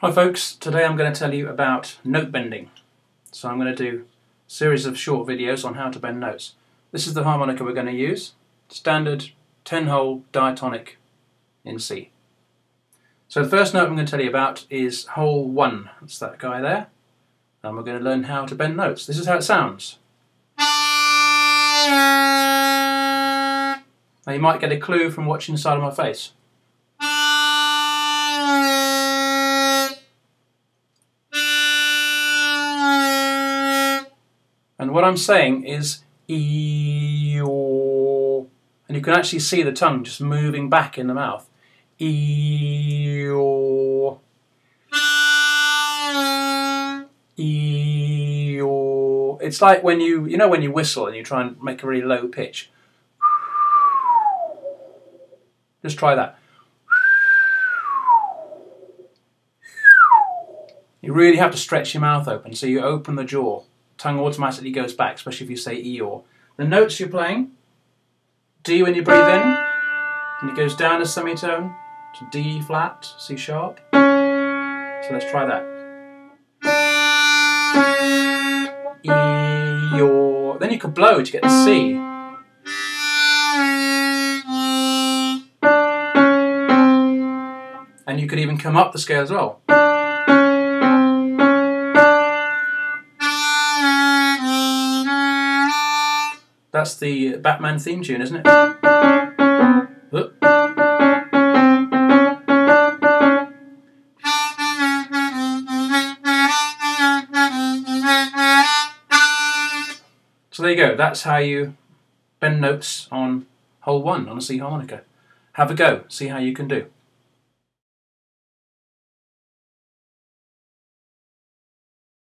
Hi folks, today I'm going to tell you about note bending. So I'm going to do a series of short videos on how to bend notes. This is the harmonica we're going to use, standard 10 hole diatonic in C. So the first note I'm going to tell you about is hole 1, that's that guy there. And we're going to learn how to bend notes. This is how it sounds. Now you might get a clue from watching the side of my face. And what I'm saying is e-o, and you can actually see the tongue just moving back in the mouth. E-o. It's like when you, you know, when you whistle and you try and make a really low pitch. Just try that. You really have to stretch your mouth open, so you open the jaw tongue automatically goes back, especially if you say Eeyore. The notes you're playing, D when you breathe in, and it goes down a semitone to D flat, C sharp. So let's try that. Eeyore. Then you could blow to get the C. And you could even come up the scale as well. That's the Batman theme tune, isn't it? So there you go, that's how you bend notes on hole one on a C harmonica. Have a go, see how you can do.